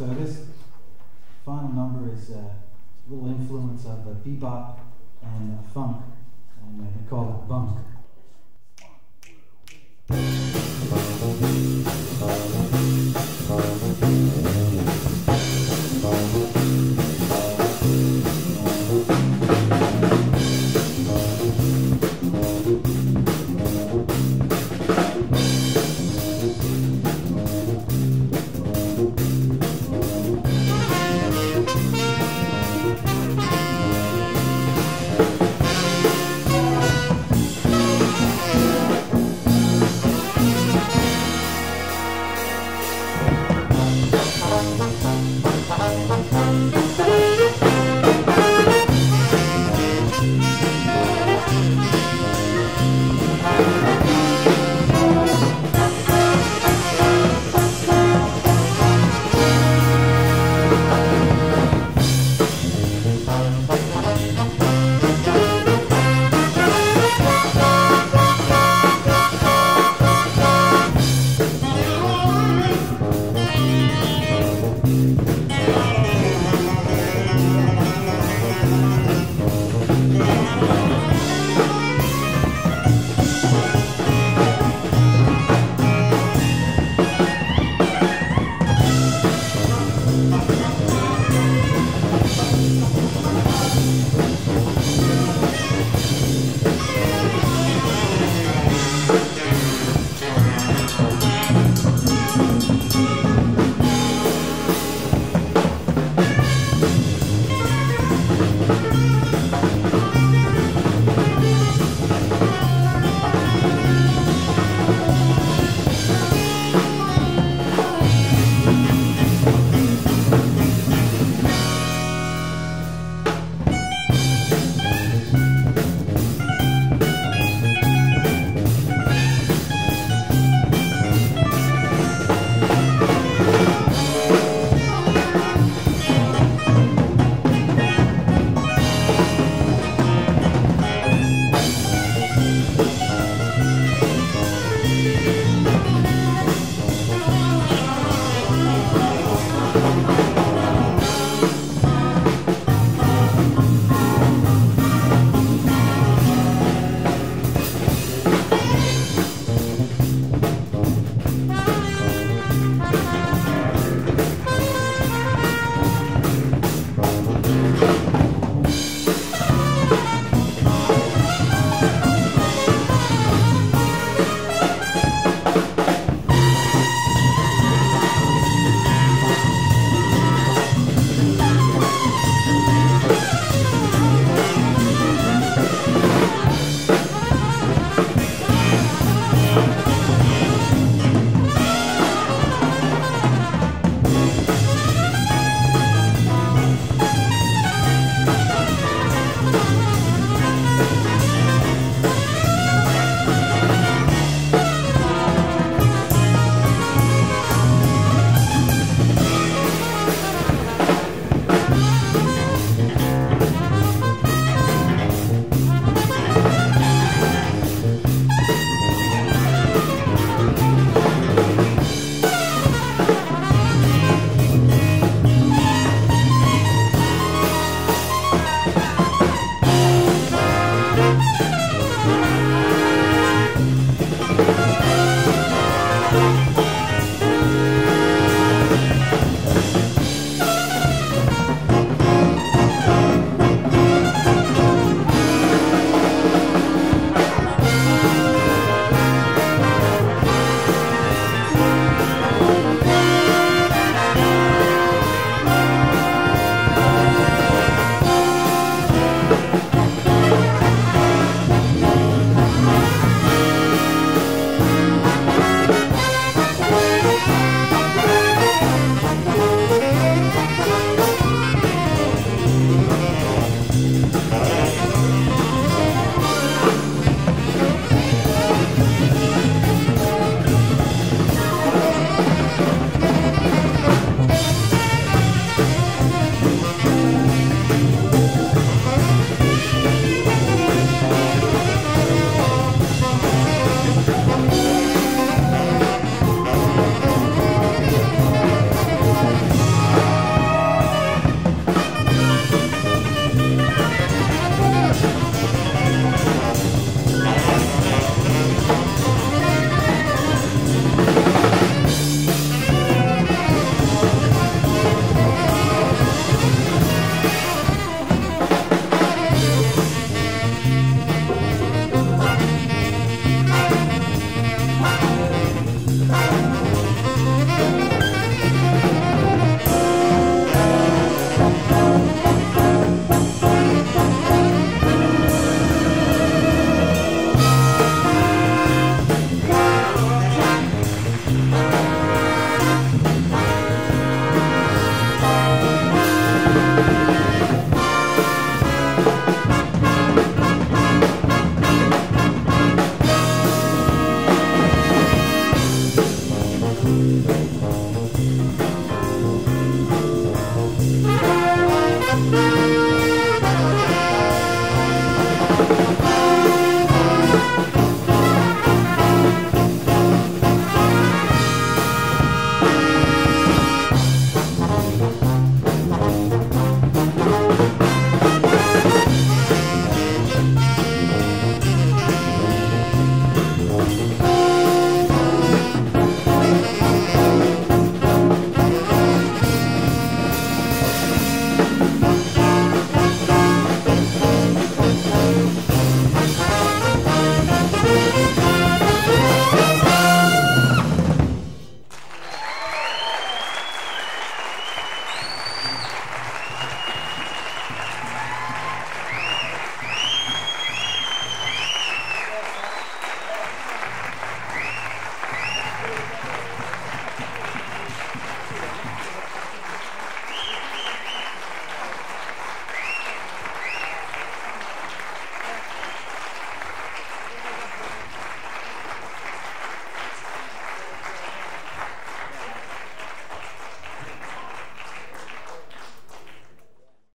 So this final number is a little influence of a bebop and a funk, and they call it bunk.